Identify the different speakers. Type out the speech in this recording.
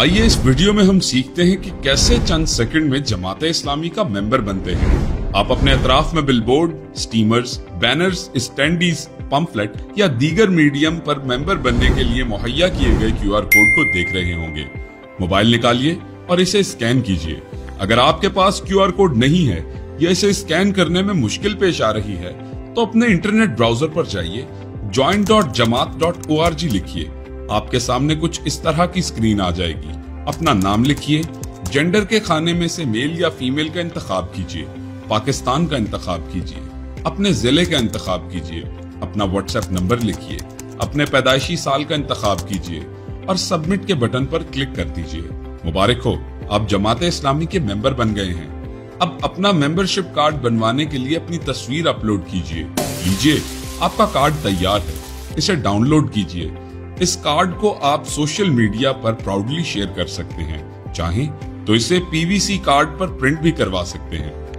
Speaker 1: आइए इस वीडियो में हम सीखते हैं कि कैसे चंद सेकंड में जमात इस्लामी का मेंबर बनते हैं। आप अपने अतराफ में billboard, streamers, banners, standees, pamphlet या दीगर मीडियम पर मेंबर बनने के लिए मुहैया किए गए क्यूआर कोड को देख रहे होंगे। मोबाइल निकालिए और इसे स्कैन कीजिए। अगर आपके पास क्यूआर कोड नहीं है या इसे स्कैन करने में मुश्किल पेश आ रही है तो अपने इंटरनेट ब्राउज़र पर जाइए। Join dot Jamat dot org लिखिए। आपके सामने कुछ इस तरह की स्क्रीन आ जाएगी। अपना नाम लिखिए जेंडर के खाने में से मेल या फीमेल का इंतखाब कीजिए, पाकिस्तान का इंतखाब कीजिए, अपने ज़िले का इंतखाब कीजिए, अपना व्हाट्सएप नंबर लिखिए, अपने पैदाइशी साल का इंतखाब कीजिए और सबमिट के बटन पर क्लिक कर दीजिए। मुबारक हो, आप जमात इस्लामी के मेंबर बन गए हैं। अब अपना मेंबरशिप कार्ड बनवाने के लिए अपनी तस्वीर अपलोड कीजिए। लीजिए, आपका कार्ड तैयार है, इसे डाउनलोड कीजिए। इस कार्ड को आप सोशल मीडिया पर प्राउडली शेयर कर सकते हैं। चाहे तो इसे पीवीसी कार्ड पर प्रिंट भी करवा सकते हैं।